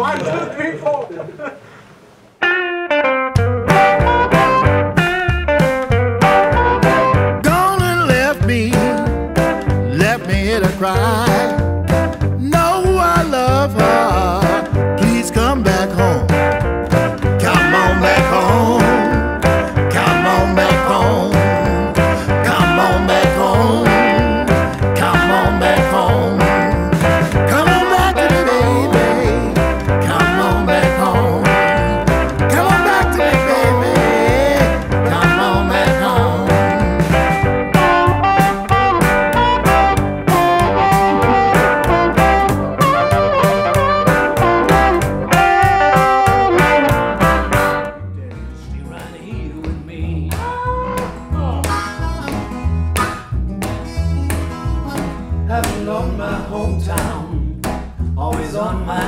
One, two, three, four. Cry. No, I love her. Heaven on my hometown, always on my